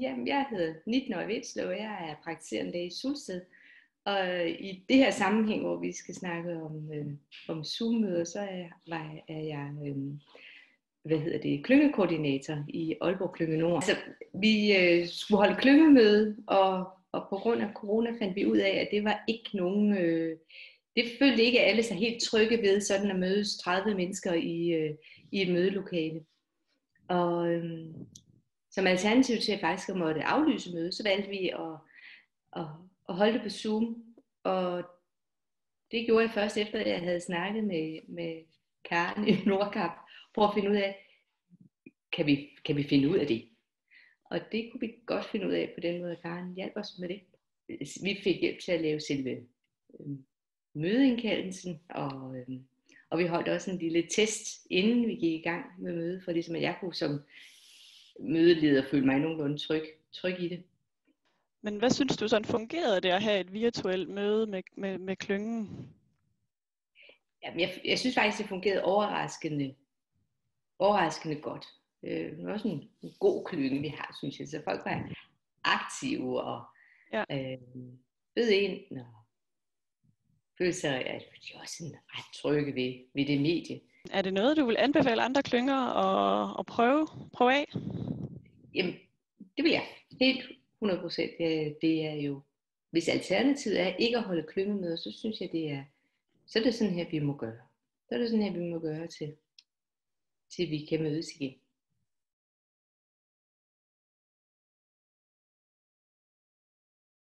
Jamen, jeg hedder Nitnøj Vitslev, jeg er praktiserende læge i Sulsted. Og i det her sammenhæng, hvor vi skal snakke om, øh, om Zoom-møder, så er, var, er jeg øh, hvad hedder det, klyngekoordinator i Aalborg Klynge Nord. Altså, vi øh, skulle holde klyngemøde, og, og på grund af corona fandt vi ud af, at det var ikke nogen... Øh, det følte ikke alle sig helt trygge ved, sådan at mødes 30 mennesker i, øh, i et mødelokale. Og øh, som alternativ til at faktisk at måtte aflyse mødet, så valgte vi at, at, at holde det på Zoom. Og det gjorde jeg først efter, at jeg havde snakket med, med Karen i Nordkap, for at finde ud af, kan vi, kan vi finde ud af det? Og det kunne vi godt finde ud af på den måde, at Karen hjalp os med det. Vi fik hjælp til at lave selve øh, mødeindkaldelsen, og, øh, og vi holdt også en lille test, inden vi gik i gang med mødet, for ligesom at jeg kunne som mødeleder føle mig nogenlunde tryg, tryg i det. Men hvad synes du sådan fungerede det at have et virtuelt møde med, med, med klyngen? Jamen, jeg, jeg synes faktisk, det fungerede overraskende, overraskende godt. Øh, det var også en, en god klynge, vi har, synes jeg. Så folk var aktive og ja. øh, bød ind og følte sig at de var sådan ret trygge ved, ved det medie. Er det noget, du vil anbefale andre klynger at, at prøve, prøve af? Jamen, det vil jeg. Helt 100 procent. Det er jo, hvis alternativet er ikke at holde klyngemøder, så synes jeg, det er, så er det sådan her, vi må gøre. Så er det sådan her, vi må gøre til, til vi kan mødes igen.